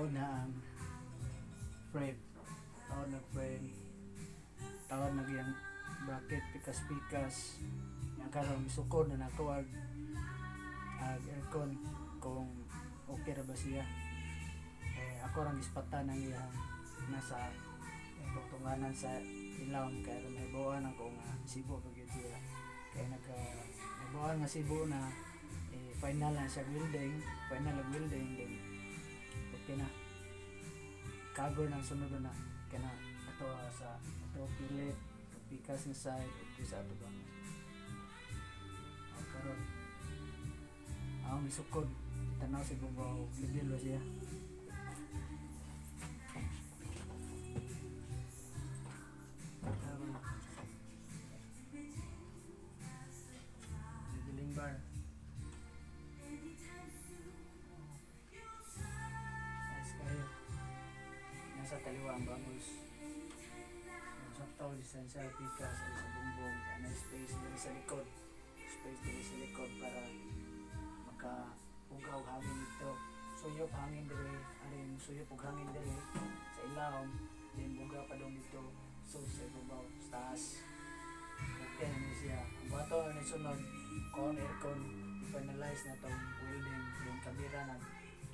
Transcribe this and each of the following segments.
mao na ang frame tawad nag frame tawad nag yang bracket pikas pikas. Yang karon isukod na nakuwag ag aircon kung okay ra ba siya. Eh, ako rang ispatan ng iyang nasa tungtunganan sa ilawom kaya rin may buwan ako nga sibo pagid siya. Kaya nagka may buwan nga sibo na eh, final na siya building. Final na building din okay na cover ng sunod na kana ato ah, sa ato pilit pikas ng side okay sa ato bang oh, karon. Ako misukod. Tanaw si bubaw level ba siya ang bangus. Sakto, distansya, pikas, ay sa bumbong. Ano space dito sa likod. Space dito sa likod para maka ugaw hangin dito. Suyop hangin dito. Arin, suyop ug hangin dito sa ilawom. Then buga pa doon dito. So sa ibabaw, sa taas. Okay na siya. Ang bato na sunod, con aircon, finalize na tong welding, yung kabira na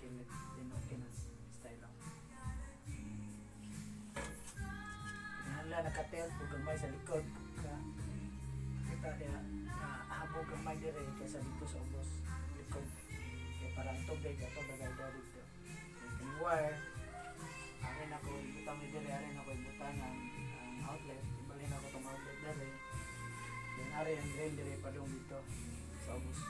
kilit, then okay na Hinala nakatel po gamay sa likod. Ka, kita niya na habog gamay dire kaysa dito sa ubos likod. Kaya parang tubig ato bagay daw dito. Wire, arin ako ibutang ni dire, arin ako ibutang ang, ang outlet. Ibalhin ako itong outlet dire. Then ari ang drain dire pa doon dito sa ubos.